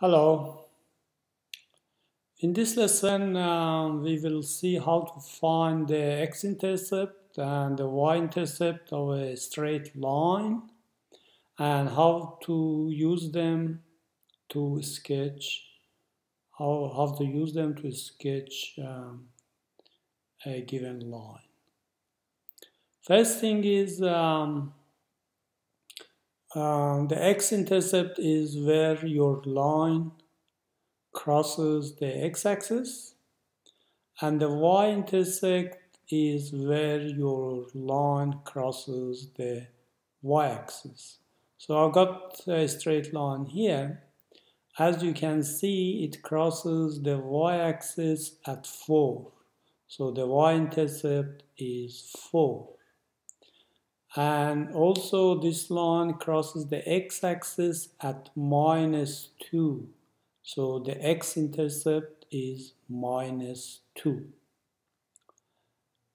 Hello. In this lesson, uh, we will see how to find the x-intercept and the y-intercept of a straight line and how to use them to sketch how, how to use them to sketch um, a given line. First thing is um, um, the x-intercept is where your line crosses the x-axis and the y-intercept is where your line crosses the y-axis. So I've got a straight line here. As you can see, it crosses the y-axis at 4. So the y-intercept is 4 and also this line crosses the x-axis at minus 2 so the x-intercept is minus 2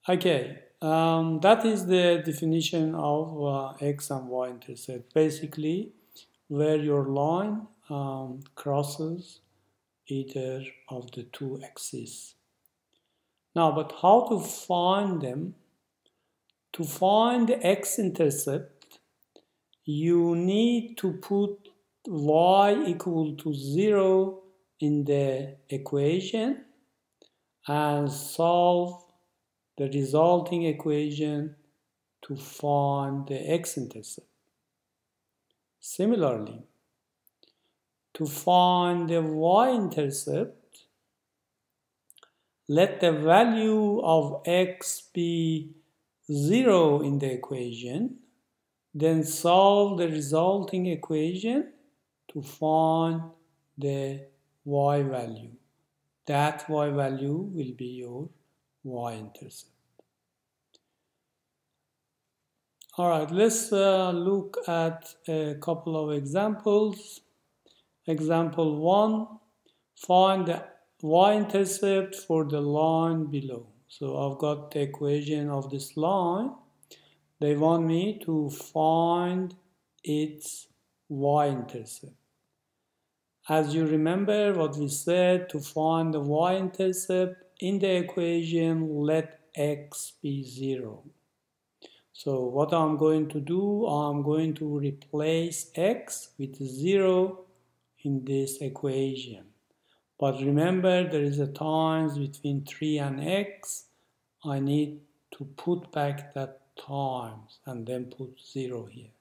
okay um, that is the definition of uh, x and y intercept. Basically where your line um, crosses either of the two axes. Now but how to find them to find the x-intercept, you need to put y equal to 0 in the equation and solve the resulting equation to find the x-intercept. Similarly, to find the y-intercept, let the value of x be 0 in the equation, then solve the resulting equation to find the y value. That y value will be your y-intercept. Alright, let's uh, look at a couple of examples. Example 1, find the y-intercept for the line below. So I've got the equation of this line. They want me to find its y-intercept. As you remember what we said, to find the y-intercept in the equation, let x be 0. So what I'm going to do, I'm going to replace x with 0 in this equation. But remember, there is a times between 3 and x. I need to put back that times and then put 0 here.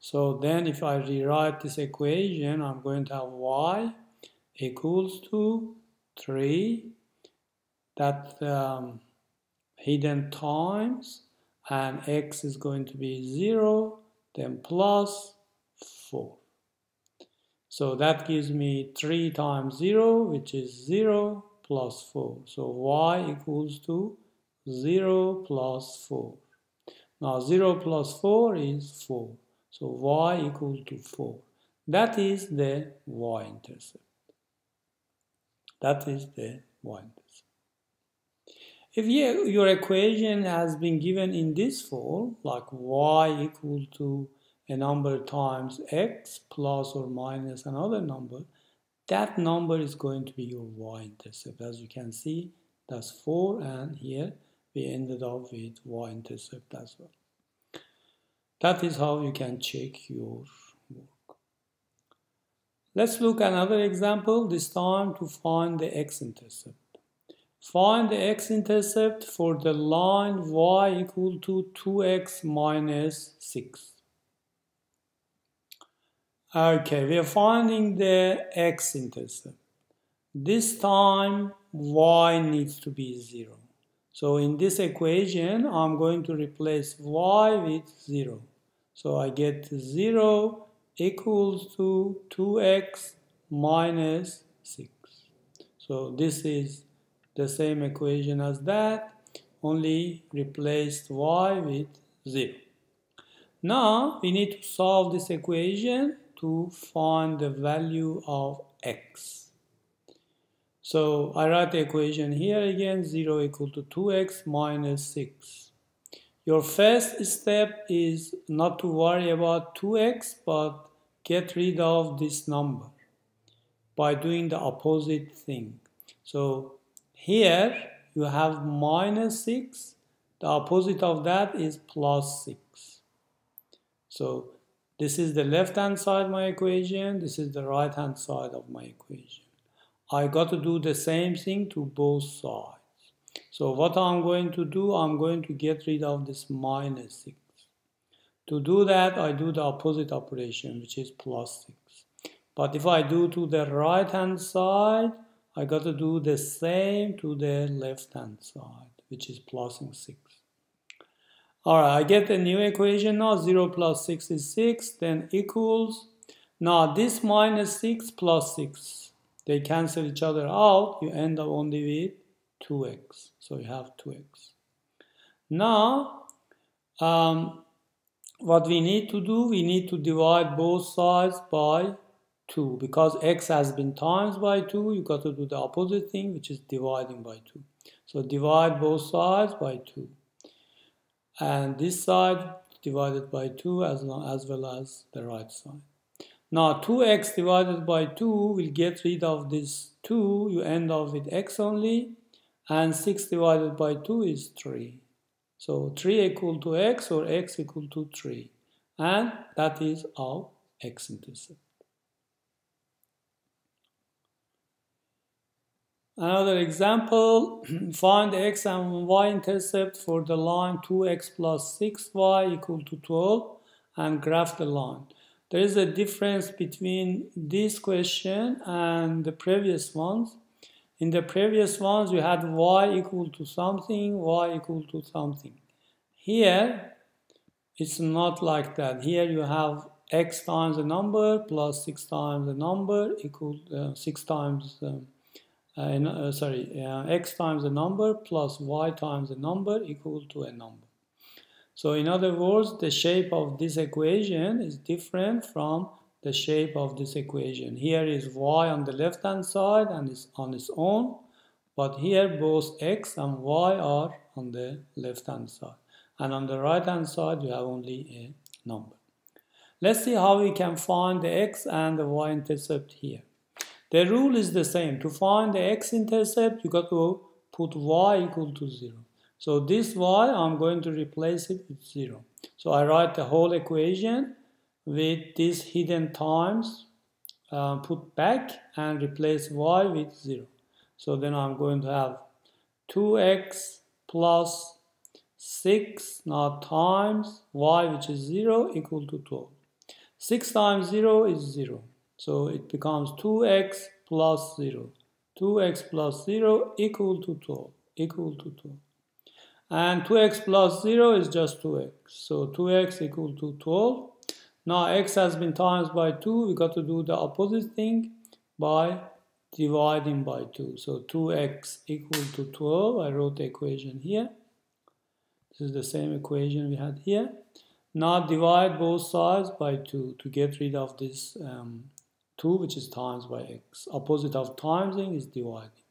So then if I rewrite this equation, I'm going to have y equals to 3, that um, hidden times, and x is going to be 0, then plus 4. So that gives me 3 times 0, which is 0 plus 4. So y equals to 0 plus 4. Now 0 plus 4 is 4. So y equals to 4. That is the y-intercept. That is the y-intercept. If you, your equation has been given in this form, like y equal to a number times x plus or minus another number, that number is going to be your y-intercept. As you can see, that's 4 and here we ended up with y-intercept as well. That is how you can check your work. Let's look another example, this time to find the x-intercept. Find the x-intercept for the line y equal to 2x minus 6. Okay, we are finding the x-intercept. This time y needs to be 0. So in this equation, I'm going to replace y with 0. So I get 0 equals to 2x minus 6. So this is the same equation as that, only replaced y with 0. Now we need to solve this equation to find the value of x. So I write the equation here again, 0 equal to 2x minus 6. Your first step is not to worry about 2x, but get rid of this number. by doing the opposite thing. So here you have minus 6. The opposite of that is plus 6. So this is the left hand side of my equation. This is the right hand side of my equation. I got to do the same thing to both sides. So what I'm going to do, I'm going to get rid of this minus 6. To do that, I do the opposite operation, which is plus 6. But if I do to the right hand side, I got to do the same to the left hand side, which is plus 6. Alright, I get a new equation now, 0 plus 6 is 6, then equals, now this minus 6 plus 6, they cancel each other out, you end up only with 2x, so you have 2x. Now, um, what we need to do, we need to divide both sides by 2 because x has been times by 2 you got to do the opposite thing which is dividing by 2 so divide both sides by 2 and this side divided by 2 as, long, as well as the right side. Now 2x divided by 2 will get rid of this 2 you end up with x only and 6 divided by 2 is 3 so 3 equal to x or x equal to 3 and that is our x-intercept Another example, find x and y intercept for the line 2x plus 6y equal to 12 and graph the line. There is a difference between this question and the previous ones. In the previous ones, you had y equal to something, y equal to something. Here, it's not like that. Here you have x times a number plus 6 times a number equal uh, 6 times um, uh, uh, sorry, uh, x times a number plus y times a number equal to a number. So in other words, the shape of this equation is different from the shape of this equation. Here is y on the left hand side and is on its own, but here both x and y are on the left hand side. And on the right hand side you have only a number. Let's see how we can find the x and the y intercept here. The rule is the same. To find the x-intercept, you got to put y equal to 0. So this y, I'm going to replace it with 0. So I write the whole equation with these hidden times uh, put back and replace y with 0. So then I'm going to have 2x plus 6 now times y which is 0 equal to 12. 6 times 0 is 0. So it becomes 2x plus 0. 2x plus 0 equal to 12. Equal to 12. And 2x plus 0 is just 2x. So 2x equal to 12. Now x has been times by 2. We got to do the opposite thing by dividing by 2. So 2x equal to 12. I wrote the equation here. This is the same equation we had here. Now divide both sides by 2 to get rid of this um, 2 which is times by x. Opposite of timesing is dividing.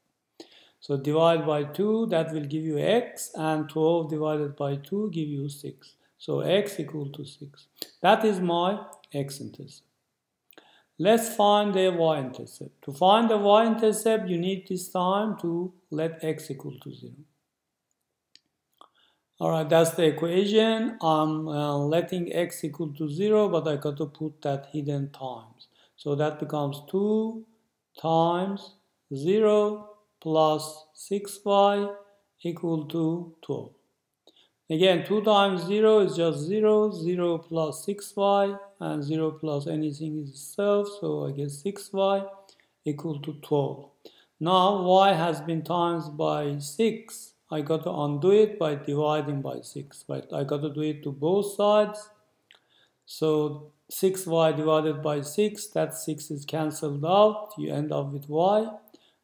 So divide by 2 that will give you x and 12 divided by 2 give you 6. So x equal to 6. That is my x-intercept. Let's find the y-intercept. To find the y-intercept you need this time to let x equal to 0. Alright, that's the equation. I'm uh, letting x equal to 0, but I got to put that hidden times. So that becomes 2 times 0 plus 6y equal to 12. Again, 2 times 0 is just 0, 0 plus 6y, and 0 plus anything is itself, so I get 6y equal to 12. Now y has been times by 6. I got to undo it by dividing by 6. Right? I got to do it to both sides. So 6y divided by 6, that 6 is cancelled out, you end up with y,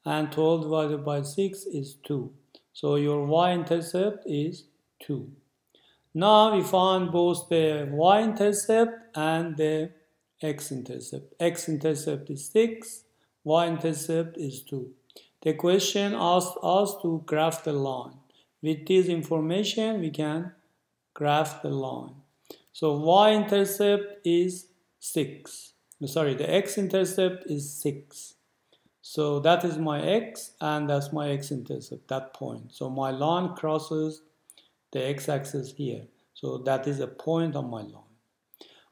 and 12 divided by 6 is 2. So your y-intercept is 2. Now we find both the y-intercept and the x-intercept. x-intercept is 6, y-intercept is 2. The question asked us to graph the line. With this information, we can graph the line. So y-intercept is 6. Sorry, the x-intercept is 6. So that is my x and that's my x-intercept, that point. So my line crosses the x-axis here. So that is a point on my line.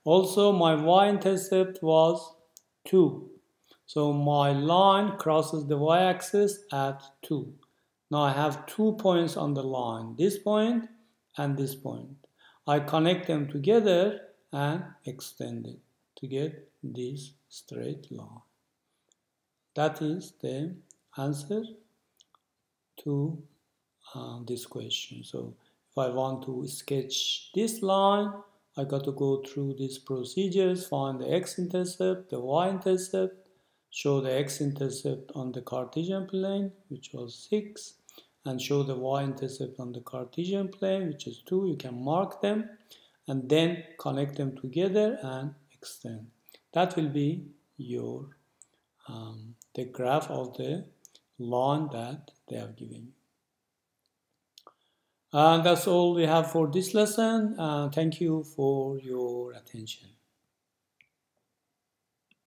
Also my y-intercept was 2. So my line crosses the y-axis at 2. Now I have two points on the line, this point and this point. I connect them together and extend it to get this straight line. That is the answer to uh, this question. So if I want to sketch this line, I got to go through these procedures, find the x-intercept, the y-intercept, show the x-intercept on the Cartesian plane, which was 6, and show the y-intercept on the Cartesian plane, which is 2. You can mark them and then connect them together and extend. That will be your um, the graph of the line that they have given you. And that's all we have for this lesson. Uh, thank you for your attention.